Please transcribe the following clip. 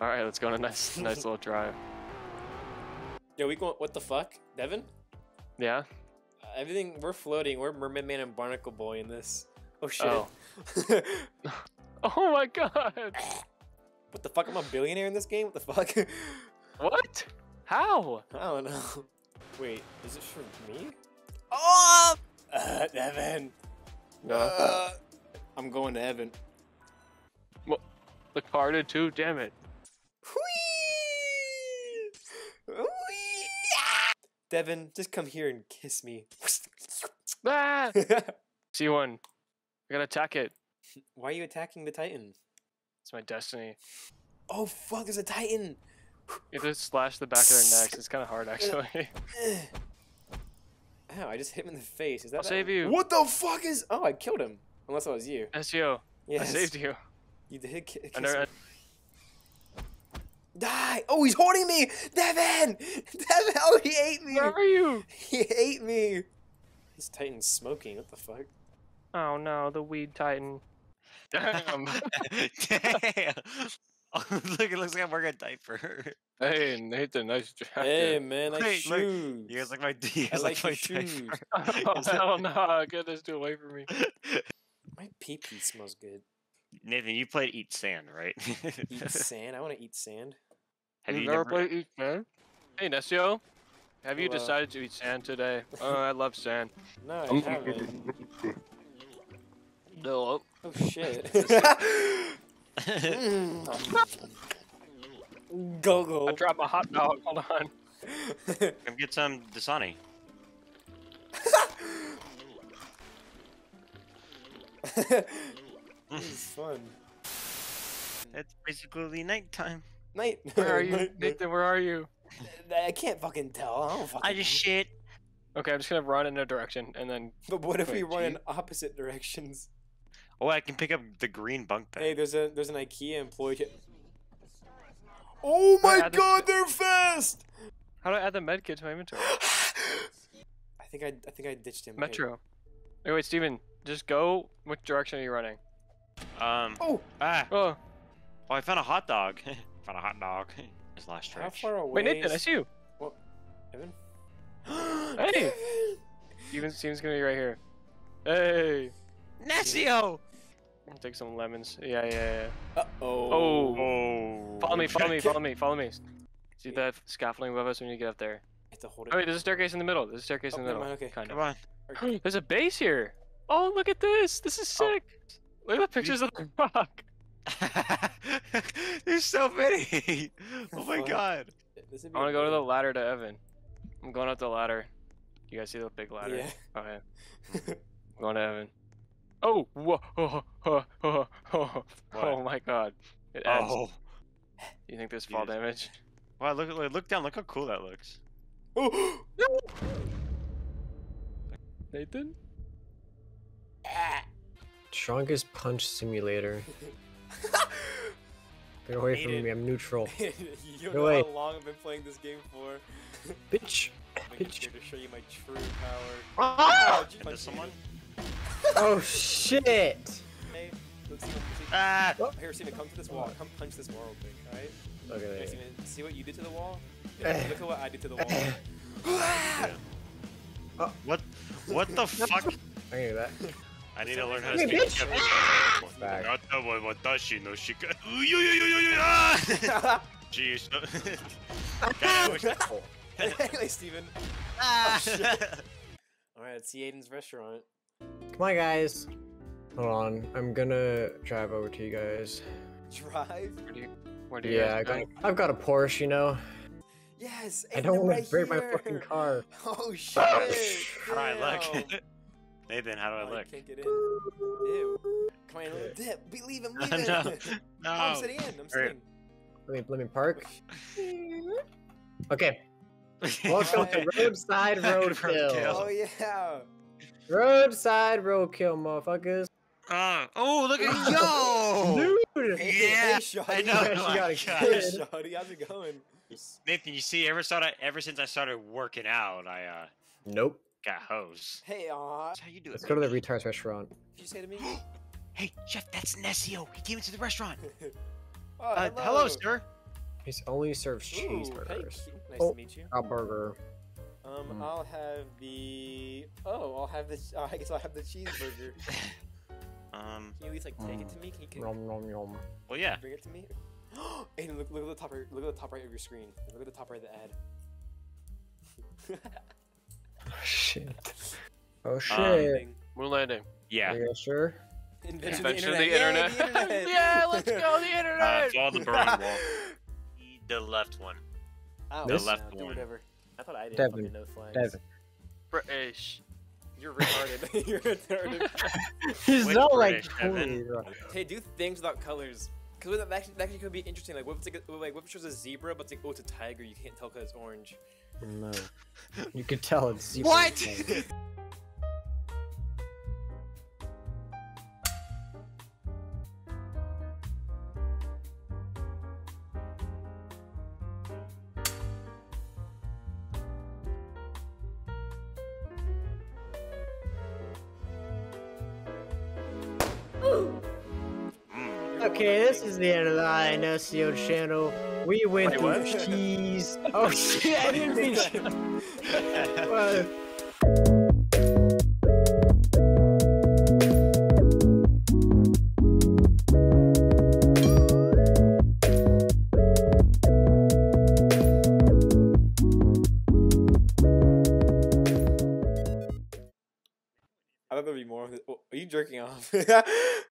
All right, let's go on a nice, nice little drive. Yo, we going? What the fuck, Devon? Yeah. Uh, everything we're floating. We're Mermaid Man and Barnacle Boy in this. Oh shit. Oh. Oh my god. what the fuck? I'm a billionaire in this game. What the fuck? What? How? I don't know. Wait, is it for me? Oh, uh, Devon. No. Uh, I'm going to Evan. The car did too. Damn it. Devon, just come here and kiss me. Ah! See one. I gotta attack it. Why are you attacking the Titan? It's my destiny. Oh fuck, there's a Titan! You have to slash the back of their necks. It's kind of hard, actually. Ow, I just hit him in the face. Is that I'll bad? save you. What the fuck is? Oh, I killed him. Unless that was you. SEO. Yes. I saved you. You did ki- kiss I never. Die! Oh, he's holding me! Devon! Devon! Oh, he ate me! where are you? He ate me! This Titan's smoking. What the fuck? Oh no, the weed titan. Damn. Damn. Look, it looks like I'm wearing a diaper. hey, Nathan, nice jacket. Hey, man, I Wait, look, shoes. You guys like my, you guys I like, like my shoes. diaper? Oh, hell no, get this dude away from me. My pee pee smells good. Nathan, you played Eat Sand, right? Eat sand? I want to eat sand. Have you you never never? played Eat Sand? Hey, Nescio, have you decided to eat sand today? Oh, I love sand. No, I haven't. No. Oh shit. Mm. go go. I dropped my hot dog. Hold on. Come get some Dasani. this is fun. It's basically nighttime. Night. Where are you, night, night. Nathan? Where are you? I can't fucking tell. I don't fucking. I just know. shit. Okay, I'm just gonna run in a direction and then. But what if we Wait, run in opposite directions? Oh, I can pick up the green bunk bed. Hey, there's a there's an IKEA employee. here- Oh my add this god, they're fast! How do I add the med kit to my inventory? I think I I think I ditched him. Metro. Wait, wait, Steven, just go. Which direction are you running? Um. Oh, Ah. Oh, Oh, I found a hot dog. found a hot dog. This last how stretch. far away? wait, Nathan, I is- see you. Evan? Hey! Devon! Steven, Steven's gonna be right here. Hey! Nescio! I'll take some lemons. Yeah, yeah, yeah. Uh-oh. Oh. Oh. Follow me, follow me, follow me, follow me. See that scaffolding above us when you get up there? I have to hold it. Oh wait, there's a staircase in the middle. There's a staircase Oh, in the oh, middle. mind, okay. Kind Come of. on. There's a base here. Oh, look at this. This is Oh. sick. Look at the pictures of the rock. There's so many. Oh my god. This would be I want to go to the ladder to Evan. I'm going up the ladder. You guys see the big ladder? Yeah. Oh, okay. I'm going to Evan. Oh, whoa, oh, oh, oh, oh, oh What? my god. It oh. ends. Oh. You think there's fall Jesus. damage? Wow, look, look, look down. Look how cool that looks. Oh! Nathan? Ah. Strongest punch simulator. Get away from Hate me, I'm neutral. you don't know away. how long I've been playing this game for. Bitch! I'm here Bitch. to show you my true power. Ah! did you someone? Oh shit! Hey, let's see what, see, Ah! Oh. Here, Steven, come to this wall. Come punch this wall real quick, alright? Here, Okay. Steven, see what you did to the wall? Eh. Look at what I did to the wall. What? What the fuck? I can do that. I need to learn how to Hey, speak bitch! Japanese. Back. Ah! Jeez. God, I wish I- anyway, Steven. Ah! Alright, let's see Aiden's restaurant. Come on, guys. Hold on. I'm gonna drive over to you guys. Drive? Where do you, where do you Yeah, I guys got, I've got a Porsche, you know. Yes, I don't want right to break my fucking car. Oh shit! How do I look? Damn. Nathan, how do I Oh, you look? can't get in. Ew. Come on, little dip. Be- Leave him. Leave him. No, Oh, I'm sitting in. I'm sitting. Let me let me park. Okay. Welcome to roadside roadkill. Oh yeah. Roadside roadkill, motherfuckers. Ah, oh, look at yo! Dude. Hey, Yeah, hey, Shawty. I know. She oh my got a God. Hey, kid. Shawty, how's it going? Nathan, you see, ever started, ever since I started working out, I uh Nope. Got hose. Hey, aw. That's how you do it. Let's go to the retard's restaurant. Did you say to me? Hey, chef, that's Nescio. He came into the restaurant. oh, Uh, hello, sir. He only serves Ooh, cheeseburgers. Ke- nice Oh. to meet you. A burger. Um, Mm. I'll have the. Oh, I'll have the. Uh, I guess I'll have the cheeseburger. Um. Can you at least like take it to me? Can you, can you Nom nom nom. Well, yeah. bring it to me? Aiden, look, look at the top right. Look at the top right of your screen. Look at the top right of the ad. Shit. Oh Um, shit. Moon landing. Yeah. Are you sure? Invention, Invention of of the the internet. internet. Yay, the internet. yeah, let's go the Uh, internet. follow the burning wall. The left one. Ow, This? yeah, left do one. whatever. I thought I didn't Devon, fucking know flags. Devon. British. You're retarded. You're retarded. He's Which not like British, Devon? hey, do things without colors. Cause that actually, that actually could be interesting. Like, what if it's like, a, like what if it shows a zebra, but it's like, oh, it's a tiger. You can't tell because it's orange. No. You could tell it's. What? Okay, this is the end of the INSCO channel. We went Wait, through what? cheese. Oh shit, I didn't mean to. Uh, I thought there'd be more of this. Oh, are you jerking off?